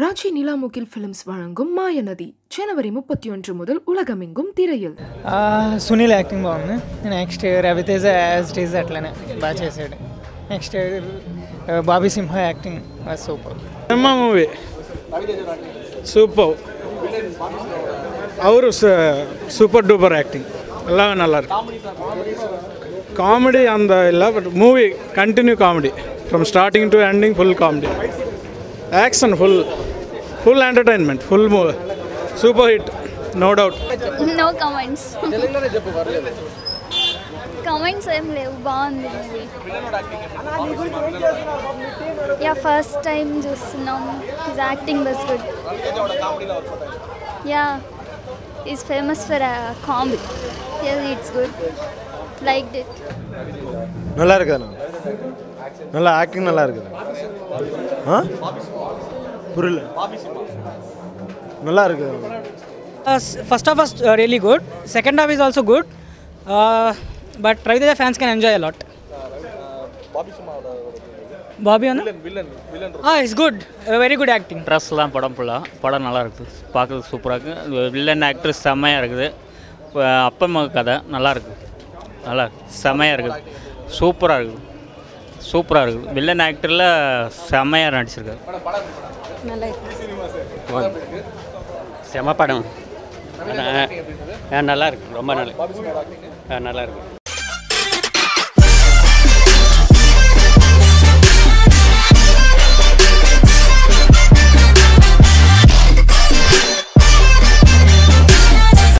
ராஜி நிலா முகில் films வழங்கும் மாயநதி ஜனவரி முப்பத்தி ஒன்று முதல் உலகமெங்கும் திரையில். సునీల్ యాక్టింగ్ బాగుంది next Ravi Teja as it is అట్లనే side next next Bobby Simha acting super Brahma movie super அவரு சூப்பர் டூப்பர் ஆக்டிங் எல்லாமே நல்லா இருக்கு. காமெடி அந்த இல்லை but movie continue comedy from starting to ending full comedy action full full entertainment full movie super hit no doubt no comments comments ఏం లేవు బాగుంది movie yeah first time చూస్తున్నాం his acting was good yeah is famous for comedy yeah it's good like it நல்லா இருக்குதுண்ணா நல்லா acting நல்லா இருக்குது ஆ புரியல நல்லா இருக்குது good. Second half is also good. Uh, but Raviteja fans can enjoy a lot. Bobby Anna? Ah, it's good. Uh, very good acting. Dress தான் படம் ஃபுல்லாக படம் நல்லா இருக்குது பார்க்கறதுக்கு சூப்பராக இருக்குது வில்லன் ஆக்டர் செம்மையாக இருக்குது அப்பா மக கதை நல்லா இருக்குது நல்லா இருக்கு செம்மையாக இருக்குது சூப்பராக இருக்குது சூப்பராக இருக்குது. வில்லன் ஆக்டரில் செம்மையாக நடிச்சிருக்காரு. செம படம். நல்லா இருக்கு. ரொம்ப நல்லா நல்லா இருக்கு.